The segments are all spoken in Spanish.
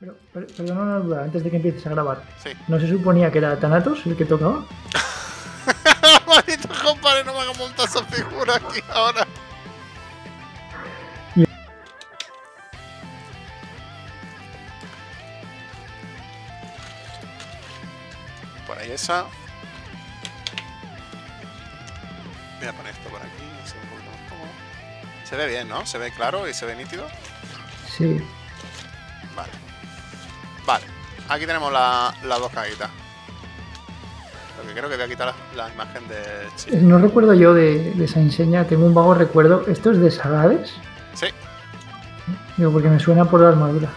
Pero, per- perdona una duda, antes de que empieces a grabar. Sí. ¿No se suponía que era Thanatos el que tocaba? Maldito compadre, no me haga montar esa figura aquí ahora. Por ahí esa. Voy a poner esto por aquí. Se ve bien, ¿no? Se ve claro y se ve nítido. Sí. Aquí tenemos la- las dos cajitas. Lo que creo que voy a quitar la, la imagen de No recuerdo yo de, de esa enseña, tengo un vago recuerdo. ¿Esto es de Sagades? Sí. Digo, porque me suena por la armadura.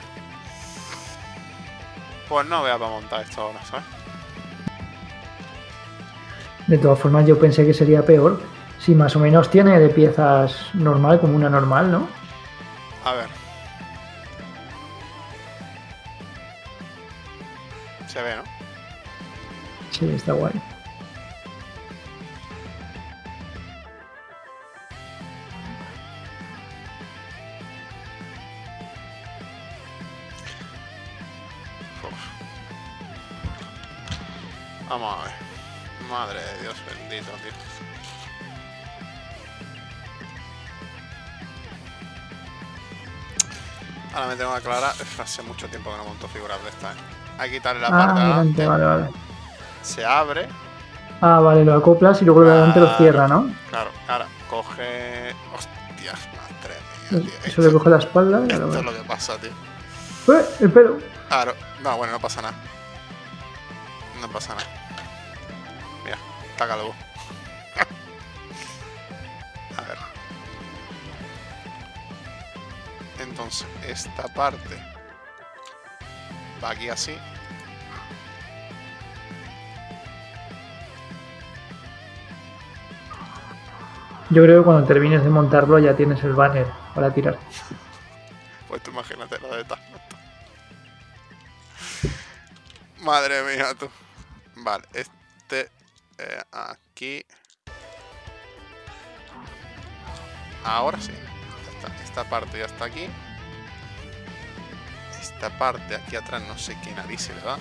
Pues no voy a montar esto ahora, ¿sabes? De todas formas, yo pensé que sería peor si más o menos tiene de piezas normal, como una normal, ¿no? A ver. Se ve, ¿no? Sí, está guay. Vamos a ver. Madre de Dios bendito, tío. Ahora me tengo que aclarar. Hace mucho tiempo que no monto figuras de estas. ¿eh? Hay que quitarle la Ah, parte adelante. vale, vale. Se abre. Ah, vale, lo acoplas y luego lo de adelante lo Ah. cierra, ¿no? Claro, ahora coge. Hostias, madre mía, tío. Eso Esto, le coge la espalda y esto es lo que pasa, tío. ¡Eh! El pelo. Claro, no, bueno, no pasa nada. No pasa nada. Mira, está calvo. A ver. Entonces, esta parte va aquí así. Yo creo que cuando termines de montarlo ya tienes el banner para tirar. Pues tú imagínate lo de Thanos. Madre mía, tú. Vale, este eh, aquí. Ahora sí. Esta parte ya está aquí. Esta parte aquí atrás no sé qué narices le va.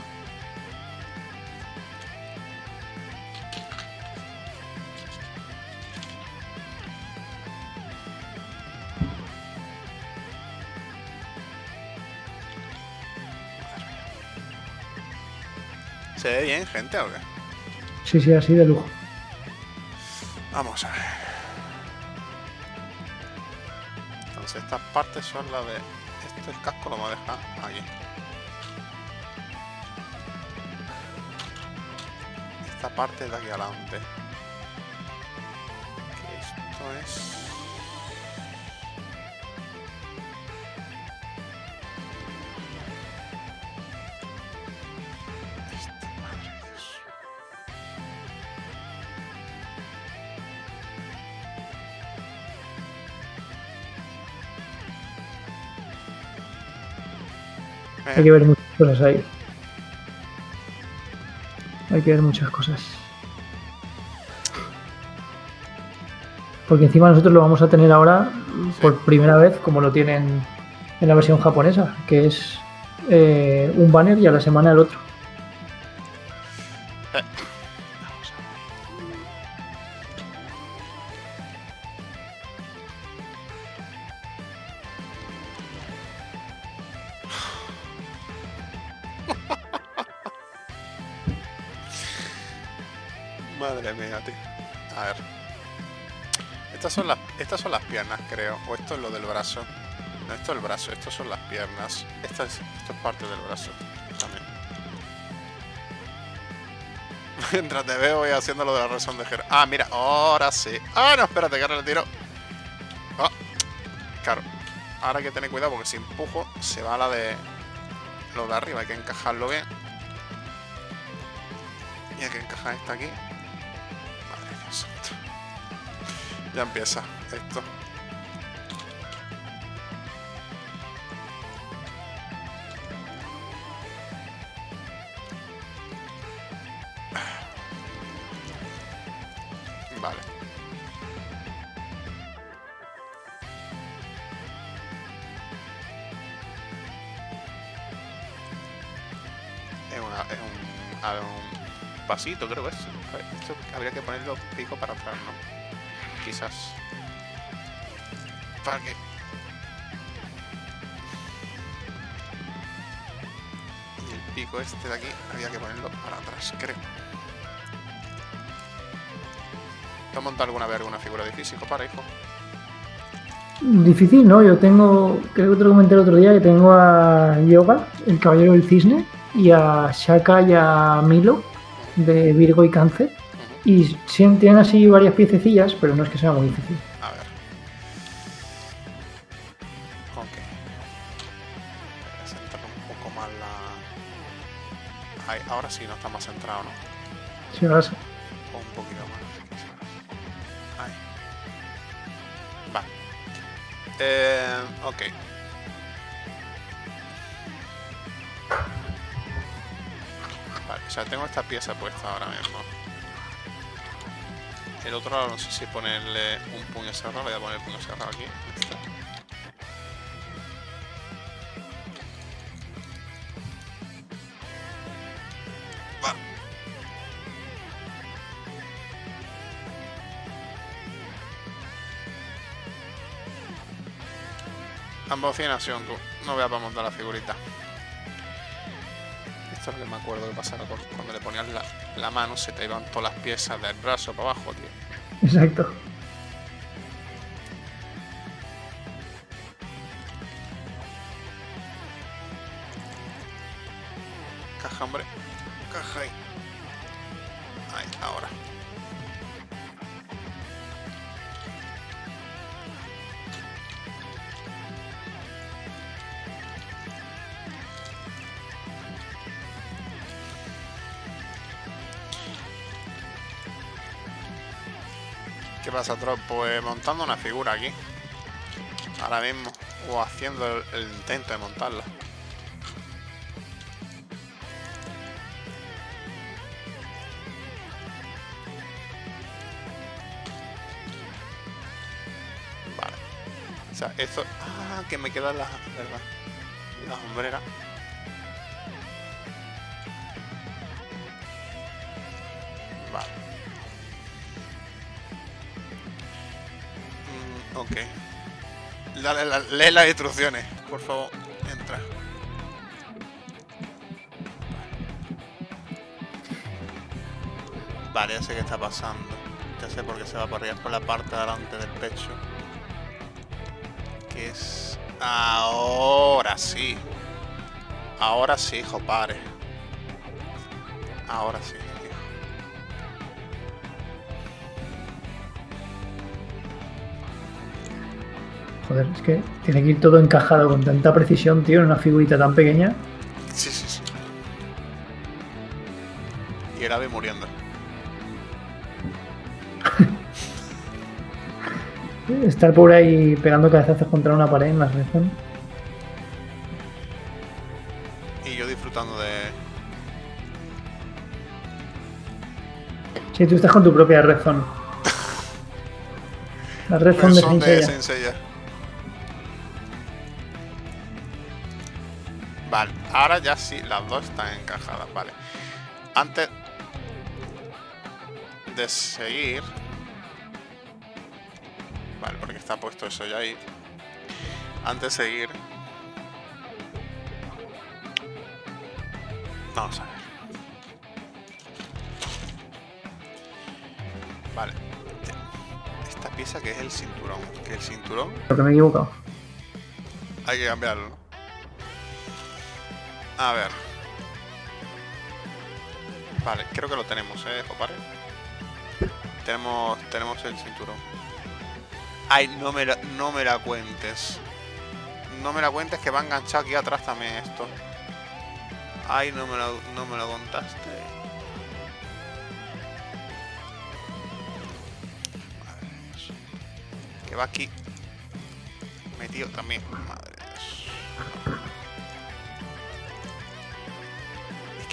¿Se ve bien, gente, o qué? Sí, sí, así de lujo. Vamos a ver. Entonces estas partes son las de... Este el casco lo vamos a dejar aquí. Esta parte de aquí adelante. Esto es... Hay que ver muchas cosas ahí. Hay que ver muchas cosas. Porque encima nosotros lo vamos a tener ahora por primera vez como lo tienen en la versión japonesa, que es eh, un banner y a la semana el otro. Madre mía, tío. A ver. Estas son las, estas son las piernas, creo. O esto es lo del brazo. No, esto es el brazo. Estos son las piernas. Esta es, esto es parte del brazo. También. Mientras te veo voy haciendo lo de la razón de Ger. Ah, mira, ahora sí. Ah, no, espérate, que ahora le tiro. Ah, claro. Ahora hay que tener cuidado porque si empujo se va la de lo de arriba. Hay que encajarlo bien. Y hay que encajar esta aquí. Ya empieza esto. Vale. a un pasito, creo que es. Habría que ponerlo pico para atrás. Quizás. ¿Para qué? Y el pico este de aquí había que ponerlo para atrás, creo. ¿Te has montado alguna vez alguna figura difícil, para hijo? Difícil, ¿no? Yo tengo, creo que te lo comenté el otro día, que tengo a Yoga, el caballero del cisne, y a Shaka y a Milo, de Virgo y Cáncer. Y sí, tienen así varias piececillas, pero no es que sea muy difícil. A ver. Ok. Centrar un poco más la... Ahí, ahora sí no está más centrado, ¿no? Sí, ahora sí. O un poquito más. quizás. Ahí. Vale. Eh, ok. Vale, o sea, tengo esta pieza puesta ahora mismo. El otro lado no sé si ponerle un puño cerrado. Le voy a poner el puño cerrado aquí. Vale. Ambocinación, tú. No a para montar la figurita. Esto es lo que me acuerdo que pasaba cuando le ponías la, la mano, se te iban todas las piezas del brazo para abajo, tío. Exacto. Caja, hombre. Caja ahí. Ahí, ahora. Pasa? Pues montando una figura aquí. Ahora mismo. O haciendo el, intento de montarla. Vale. O sea, esto... Ah, que me queda la... ¿Verdad? La. Ok. Dale, la- lee las instrucciones, por favor. Entra. Vale, ya sé qué está pasando. Ya sé por qué se va por arriba. Por la parte de delante del pecho. Que es... Ahora sí. Ahora sí, hijo, pare. Ahora sí, Joder, es que tiene que ir todo encajado con tanta precisión, tío, en una figurita tan pequeña. Sí, sí, sí. Y el ave muriendo. Estar por ahí pegando cabezazos contra una pared en la región. Y yo disfrutando de... Sí, tú estás con tu propia red zone. La red zone de Saint de Seiya. Ahora ya sí, las dos están encajadas, vale. Antes de seguir... Vale, porque está puesto eso ya ahí. Antes de seguir... Vamos a ver. Vale. Esta pieza que es el cinturón. Que el cinturón Lo que me he equivocado. hay que cambiarlo. ¿no? A ver. Vale, creo que lo tenemos, ¿eh, Jopare? Tenemos, tenemos el cinturón. Ay, no me, la, no me la cuentes. No me la cuentes que va enganchado aquí atrás también esto. Ay, no me lo, no me lo contaste. Madre Dios. Que va aquí. Metido también. Madre de Dios.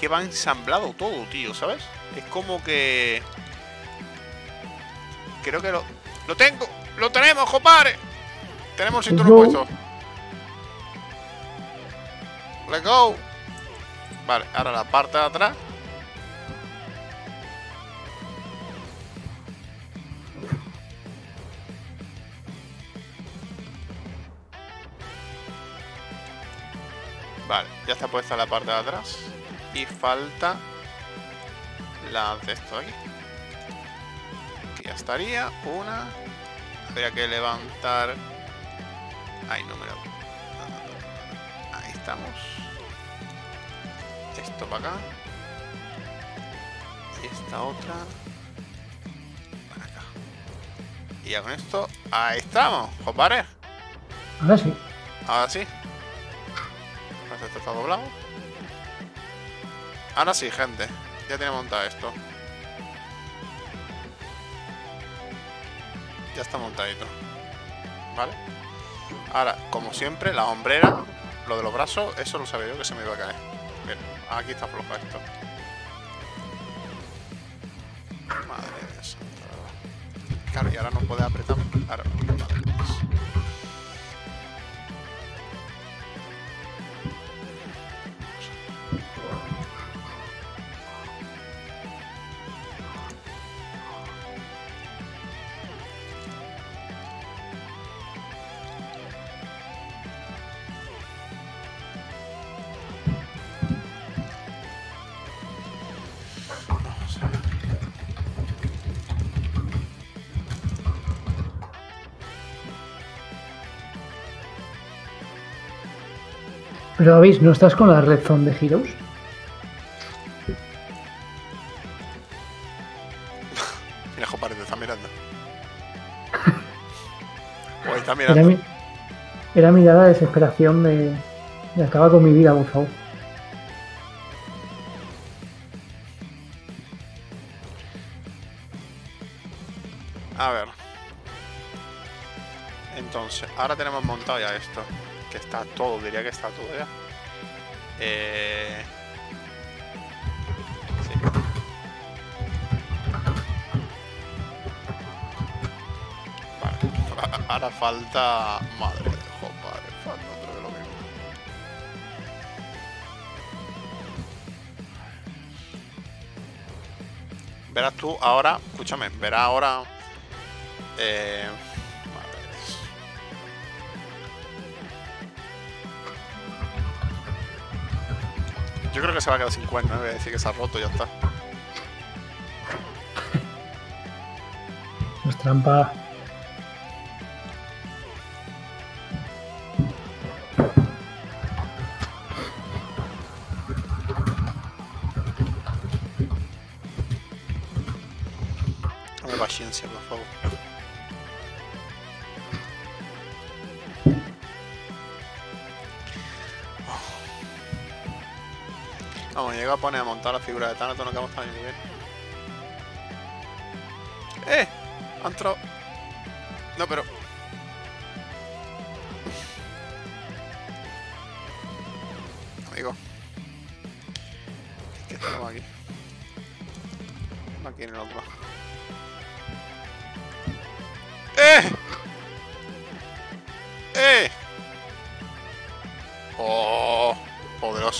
que va ensamblado todo, tío, ¿sabes? Es como que... Creo que lo... ¡Lo tengo! ¡Lo tenemos, compadre! Tenemos el cinturón puesto. ¡Let's go! Vale, ahora la parte de atrás. Vale, ya está puesta la parte de atrás. Y falta la de esto de aquí. Que ya estaría. Una. Habría que levantar. Ahí, número. Ahí estamos. Esto para acá. Y esta otra. Para acá. Y ya con esto. Ahí estamos, compadre. Ahora sí. Ahora sí. Pues esto está doblado. Ahora sí, gente. Ya tiene montado esto. Ya está montadito. ¿Vale? Ahora, como siempre, la hombrera, lo de los brazos, eso lo sabía yo que se me iba a caer. Bien, aquí está floja esto. Madre santa. Claro, y ahora no puede apretar. Ahora, Pero veis, ¿no estás con la red zone de Heroes? Mira, Jopare, te está mirando. O está Era mirando. mi, era mirada de desesperación de, de acaba con mi vida, por favor. A ver. Entonces, ahora tenemos montado ya esto. Que está todo, diría que está todo ya. Eh... Sí. Vale. Ahora falta... Madre de joder, falta otra vez lo mismo. Verás tú ahora, escúchame, verás ahora. Eh, Yo creo que se va a quedar sin ¿eh? voy a decir que se ha roto y ya está. No es trampa. Dame paciencia, por favor. Llega a poner a montar la figura de Thanatos, no quedamos tan bien. ¡Eh! Ha entrado. No, pero. Amigo. ¿Qué tenemos aquí? Aquí en el otro. ¡Eh!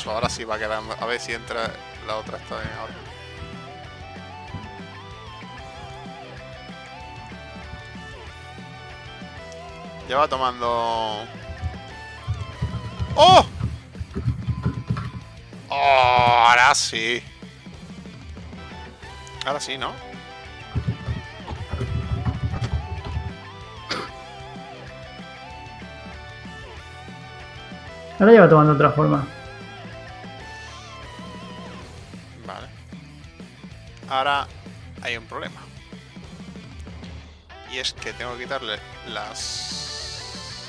Ahora sí va a quedar. A ver si entra la otra esta bien ahora. Ya va tomando... ¡Oh! ¡Oh! Ahora sí. Ahora sí, ¿no? Ahora ya va tomando otra forma. Ahora hay un problema. Y es que tengo que quitarle las...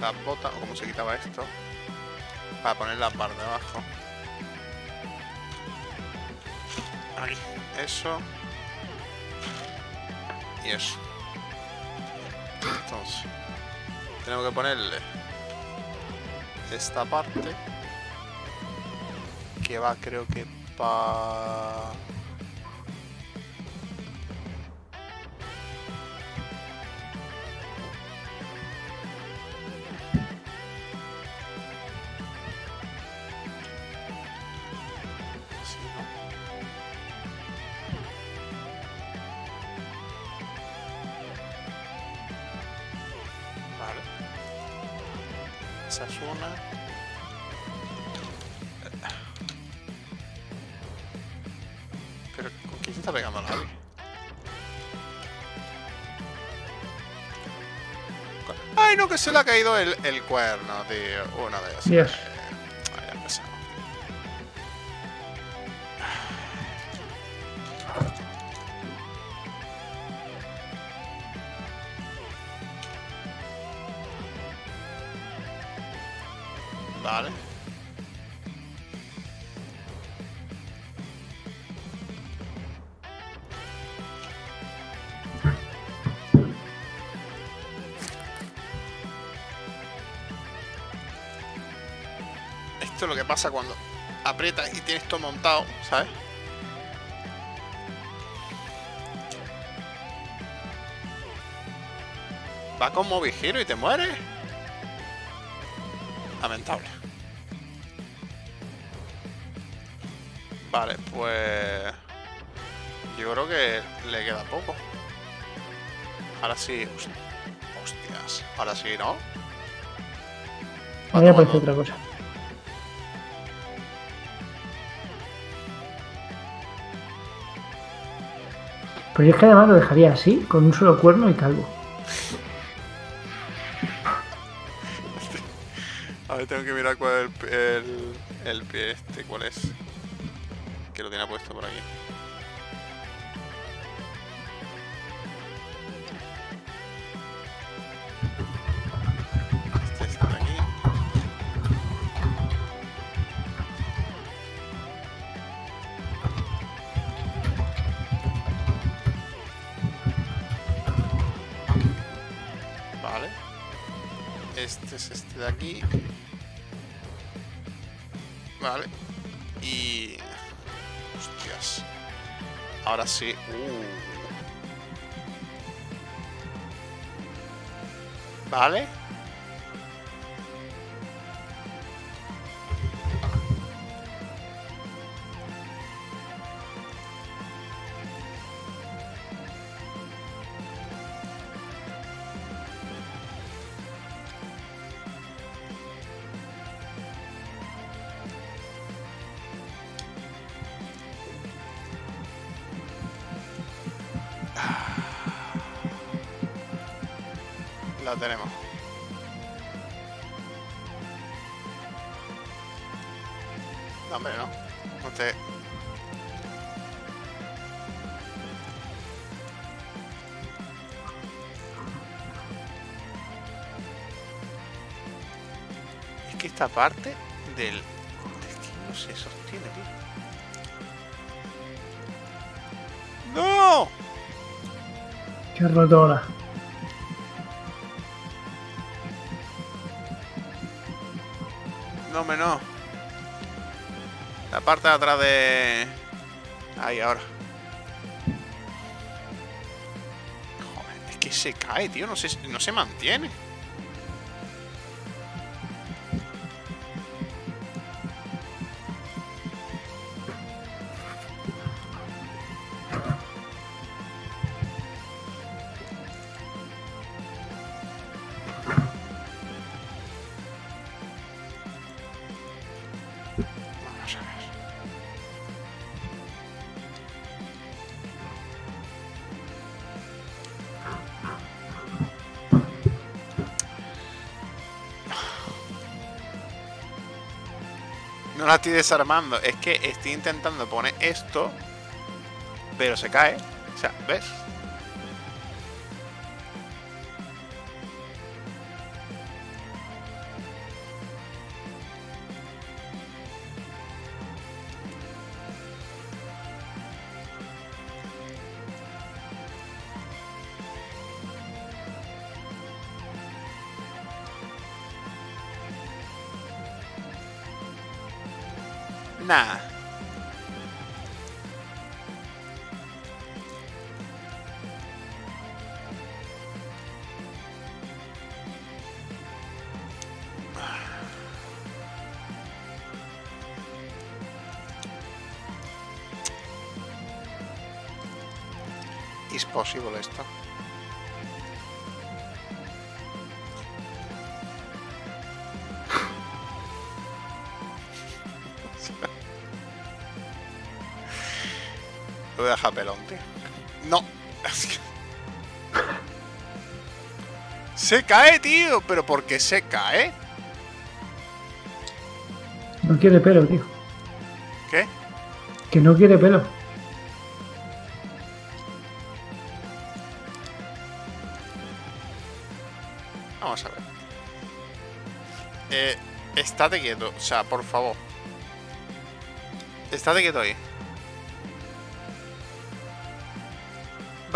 Las botas, o como se quitaba esto. Para poner la parte de abajo. Ahí. Eso. Y eso. Entonces. Tenemos que ponerle esta parte que va creo que pa Pero ¿con quién se está pegando la Javi? ¡Ay, no! Que se le ha caído el, el cuerno, tío. Una de esas. Vale. Esto es lo que pasa cuando aprietas y tienes todo montado, ¿sabes? Va con movigiro y te mueres. Lamentable. Vale, pues... Yo creo que le queda poco. Ahora sí... host- Hostias. Ahora sí, ¿no? A mí me parece otra cosa. Pero yo es que además lo dejaría así, con un solo cuerno y calvo. Ver, tengo que mirar cuál es el, el, el pie este, cuál es. Que lo tiene puesto por aquí. Este. Vale. Este es este de aquí. Vale. Y... Hostias. Ahora sí. Uh. Vale. La tenemos. No, hombre, no. Te... Es que esta parte del... Es que no se sostiene, tío. ¡No! Qué rotora. No, me. La parte de atrás de... Ahí, ahora. Joder, es que se cae, tío. No se, no se mantiene. La estoy desarmando, es que estoy intentando poner esto, pero se cae. O sea, ¿ves? Nah. Lo voy a dejar pelón, tío. No. Se cae, tío. ¿Pero por qué se cae? No quiere pelo, tío. ¿Qué? Que no quiere pelo. Vamos a ver. Eh, estate quieto. O sea, por favor. Estate quieto ahí.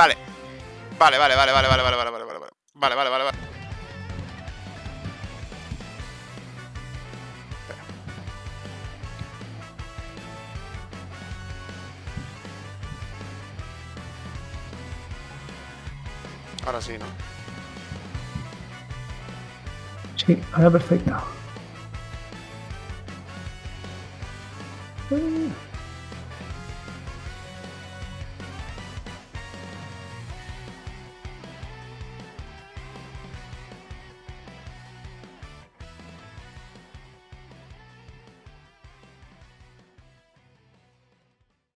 Vale. Vale, vale, vale, vale, vale, vale, vale, vale, vale. Vale, vale, vale, vale. Espera. Ahora sí, ¿no? Sí, ahora perfecto. Mm.